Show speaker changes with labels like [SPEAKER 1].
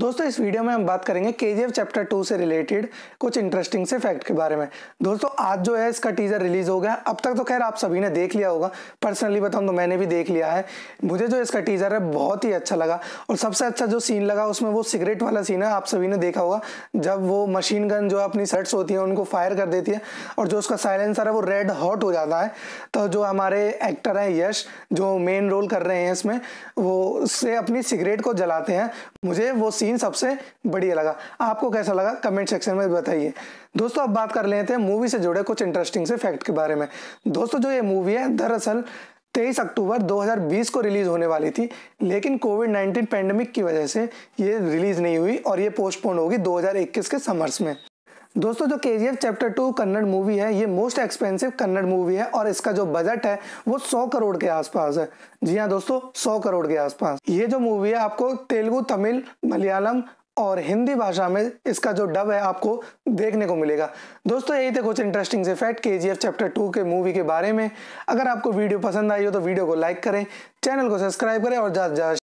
[SPEAKER 1] दोस्तों, इस वीडियो में हम बात करेंगे के चैप्टर टू से रिलेटेड कुछ इंटरेस्टिंग से फैक्ट के बारे में। दोस्तों, आज जो है इसका टीजर रिलीज़ हो गया। अब तक तो खैर आप सभी ने देख लिया होगा। पर्सनली बताऊँ तो मैंने भी देख लिया है। मुझे जो इसका टीजर है, बहुत ही अच्छा लगा। और सबसे अच्छा जो सीन लगा, उसमें वो सिगरेट वाला सीन है, आप सभी ने देखा होगा। जब वो मशीन गन जो अपनी सेट्स होती है, उनको फायर कर देती है और जो उसका साइलेंसर है, वो रेड हॉट हो जाता है। तो जो हमारे एक्टर हैं, यश, जो मेन रोल कर रहे हैं इसमें, वो उससे अपनी सिगरेट को जलाते हैं। मुझे वो सीन सबसे बढ़िया लगा। आपको कैसा लगा? कमेंट सेक्शन में बताइए। दोस्तों, अब बात कर लेते हैं मूवी से जुड़े कुछ इंटरेस्टिंग से फैक्ट के बारे में। दोस्तों, जो ये मूवी है, दरअसल 23 अक्टूबर 2020 को रिलीज़ होने वाली थी, लेकिन कोविड 19 पेंडेमिक की वजह से ये रिलीज़ नहीं हुई और ये पोस्टपोन होगी 2021 के समर्स में। दोस्तों, जो के चैप्टर टू कन्नड़ मूवी है, ये मोस्ट एक्सपेंसिव कन्नड़ मूवी है और इसका जो बजट है, वो 100 करोड़ के आसपास है। जी हाँ दोस्तों 100 करोड़ के आसपास। ये जो मूवी है, आपको तेलुगु, तमिल, मलयालम और हिंदी भाषा में इसका जो डब है, आपको देखने को मिलेगा। दोस्तों, यही थे कुछ इंटरेस्टिंग से फैक्ट के चैप्टर टू के मूवी के बारे में। अगर आपको वीडियो पसंद आई हो तो वीडियो को लाइक करें चैनल को सब्सक्राइब करें और ज़्यादा